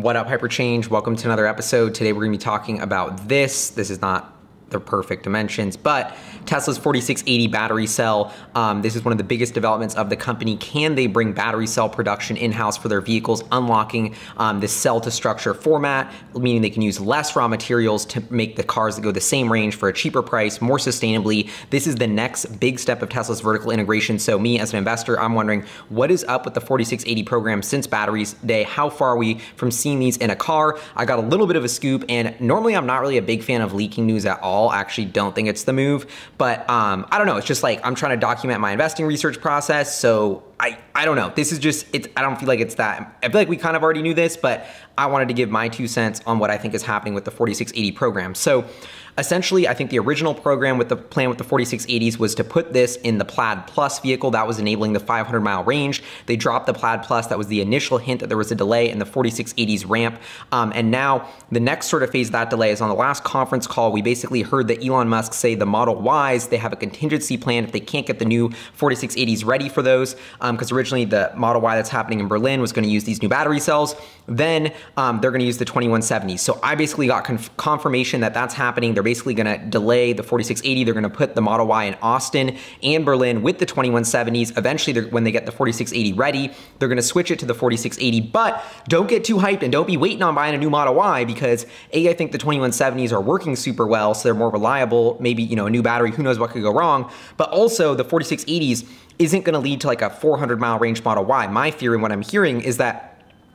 What up, Hyperchange? Welcome to another episode. Today we're gonna be talking about this. This is not the perfect dimensions, but Tesla's 4680 battery cell. Um, this is one of the biggest developments of the company. Can they bring battery cell production in-house for their vehicles, unlocking um, this cell to structure format, meaning they can use less raw materials to make the cars that go the same range for a cheaper price, more sustainably. This is the next big step of Tesla's vertical integration. So me as an investor, I'm wondering what is up with the 4680 program since batteries day? How far are we from seeing these in a car? I got a little bit of a scoop and normally I'm not really a big fan of leaking news at all all. Actually don't think it's the move, but um, I don't know. It's just like I'm trying to document my investing research process. So I, I don't know. This is just, it's, I don't feel like it's that. I feel like we kind of already knew this, but I wanted to give my two cents on what I think is happening with the 4680 program. So essentially, I think the original program with the plan with the 4680s was to put this in the Plaid Plus vehicle that was enabling the 500 mile range. They dropped the Plaid Plus. That was the initial hint that there was a delay in the 4680s ramp. Um, and now the next sort of phase of that delay is on the last conference call. We basically heard that Elon Musk say the Model Ys, they have a contingency plan if they can't get the new 4680s ready for those. Because um, originally the Model Y that's happening in Berlin was going to use these new battery cells. Then um, they're going to use the 2170s. So I basically got conf confirmation that that's happening. They're basically going to delay the 4680. They're going to put the Model Y in Austin and Berlin with the 2170s. Eventually, when they get the 4680 ready, they're going to switch it to the 4680. But don't get too hyped and don't be waiting on buying a new Model Y because A, I think the 2170s are working super well, so they're more reliable. Maybe, you know, a new battery, who knows what could go wrong. But also the 4680s isn't going to lead to like a 400 mile range Model Y. My theory and what I'm hearing is that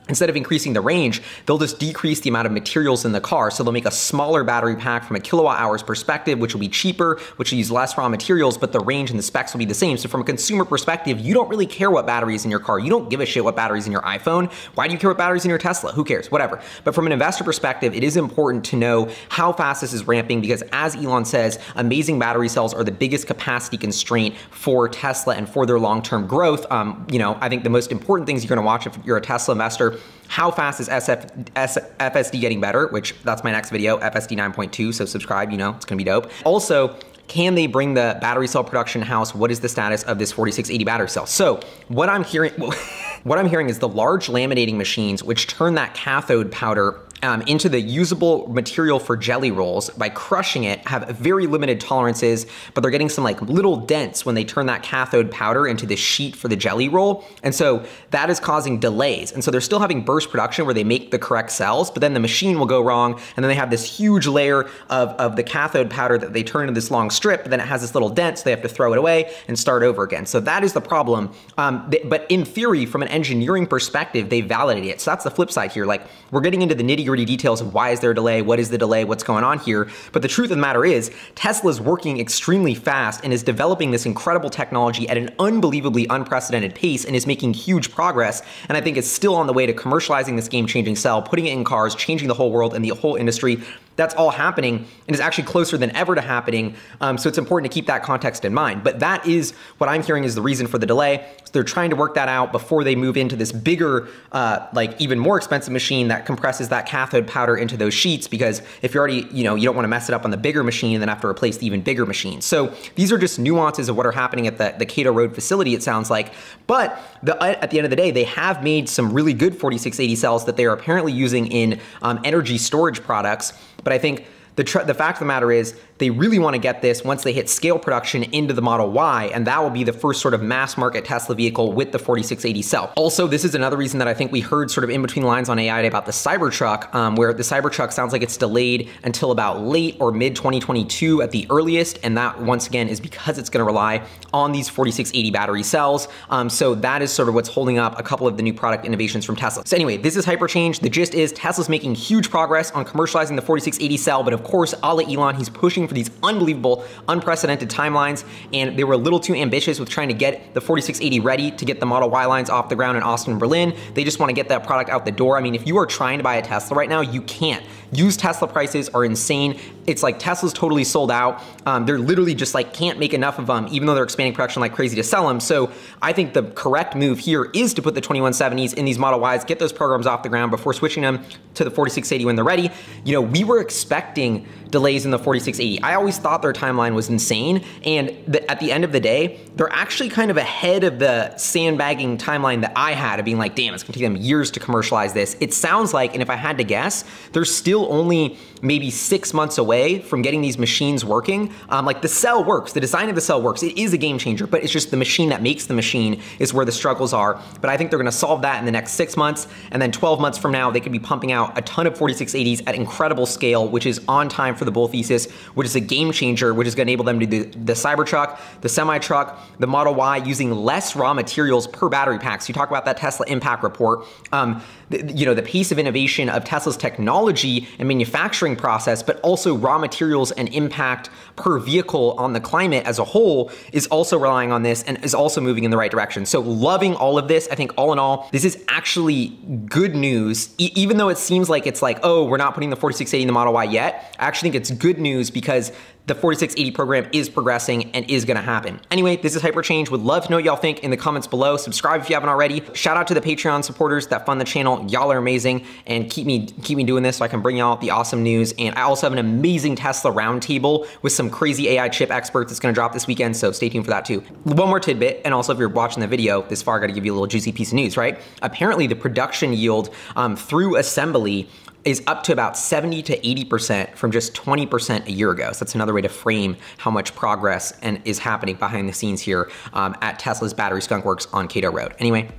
Instead of increasing the range, they'll just decrease the amount of materials in the car. So they'll make a smaller battery pack from a kilowatt hours perspective, which will be cheaper, which will use less raw materials, but the range and the specs will be the same. So from a consumer perspective, you don't really care what batteries in your car. You don't give a shit what batteries in your iPhone. Why do you care what batteries in your Tesla? Who cares? Whatever. But from an investor perspective, it is important to know how fast this is ramping because as Elon says, amazing battery cells are the biggest capacity constraint for Tesla and for their long-term growth. Um, you know, I think the most important things you're gonna watch if you're a Tesla investor how fast is SF, FSD getting better, which that's my next video, FSD 9.2, so subscribe, you know, it's gonna be dope. Also, can they bring the battery cell production house? What is the status of this 4680 battery cell? So what I'm hearing, what I'm hearing is the large laminating machines, which turn that cathode powder um, into the usable material for jelly rolls by crushing it have very limited tolerances, but they're getting some like little dents when they turn that cathode powder into the sheet for the jelly roll. And so that is causing delays. And so they're still having burst production where they make the correct cells, but then the machine will go wrong. And then they have this huge layer of, of the cathode powder that they turn into this long strip, but then it has this little dent, so they have to throw it away and start over again. So that is the problem. Um, but in theory, from an engineering perspective, they validated it. So that's the flip side here. Like we're getting into the nitty gritty details of why is there a delay, what is the delay, what's going on here. But the truth of the matter is, Tesla's working extremely fast and is developing this incredible technology at an unbelievably unprecedented pace and is making huge progress. And I think it's still on the way to commercializing this game-changing cell, putting it in cars, changing the whole world and the whole industry that's all happening and is actually closer than ever to happening. Um, so it's important to keep that context in mind. But that is what I'm hearing is the reason for the delay. So they're trying to work that out before they move into this bigger, uh, like even more expensive machine that compresses that cathode powder into those sheets. Because if you're already, you know, you don't want to mess it up on the bigger machine and then have to replace the even bigger machine. So these are just nuances of what are happening at the, the Kato Road facility, it sounds like. But the, at the end of the day, they have made some really good 4680 cells that they are apparently using in um, energy storage products. But I think the, the fact of the matter is they really want to get this once they hit scale production into the Model Y, and that will be the first sort of mass market Tesla vehicle with the 4680 cell. Also, this is another reason that I think we heard sort of in between lines on AI about the Cybertruck, um, where the Cybertruck sounds like it's delayed until about late or mid 2022 at the earliest, and that once again is because it's going to rely on these 4680 battery cells. Um, so that is sort of what's holding up a couple of the new product innovations from Tesla. So anyway, this is Hyperchange. The gist is Tesla's making huge progress on commercializing the 4680 cell, but of course, a Elon, he's pushing for these unbelievable, unprecedented timelines, and they were a little too ambitious with trying to get the 4680 ready to get the Model Y lines off the ground in Austin Berlin. They just want to get that product out the door. I mean, if you are trying to buy a Tesla right now, you can't. Used Tesla prices are insane. It's like Tesla's totally sold out. Um, they're literally just like can't make enough of them, even though they're expanding production like crazy to sell them. So I think the correct move here is to put the 2170s in these Model Ys, get those programs off the ground before switching them to the 4680 when they're ready. You know, we were expecting delays in the 4680 4680. I always thought their timeline was insane, and the, at the end of the day, they're actually kind of ahead of the sandbagging timeline that I had of being like, damn, it's gonna take them years to commercialize this. It sounds like, and if I had to guess, they're still only maybe six months away from getting these machines working. Um, like the cell works, the design of the cell works. It is a game changer, but it's just the machine that makes the machine is where the struggles are. But I think they're gonna solve that in the next six months, and then 12 months from now, they could be pumping out a ton of 4680s at incredible scale, which is on time for the bull thesis, which is a game changer, which is gonna enable them to do the, the Cybertruck, the semi-truck, the Model Y using less raw materials per battery pack. So you talk about that Tesla impact report. Um, you know, the pace of innovation of Tesla's technology and manufacturing process, but also raw materials and impact per vehicle on the climate as a whole is also relying on this and is also moving in the right direction. So loving all of this, I think all in all, this is actually good news, e even though it seems like it's like, oh, we're not putting the 4680 in the Model Y yet. I actually think it's good news because the 4680 program is progressing and is gonna happen. Anyway, this is Hyperchange. Would love to know what y'all think in the comments below. Subscribe if you haven't already. Shout out to the Patreon supporters that fund the channel. Y'all are amazing and keep me keep me doing this so I can bring y'all the awesome news. And I also have an amazing Tesla roundtable with some crazy AI chip experts that's gonna drop this weekend, so stay tuned for that too. One more tidbit, and also if you're watching the video this far, I gotta give you a little juicy piece of news, right? Apparently the production yield um, through assembly is up to about 70 to 80% from just 20% a year ago. So that's another way to frame how much progress and is happening behind the scenes here um, at Tesla's Battery Skunk Works on Kato Road. Anyway,